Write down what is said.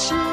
And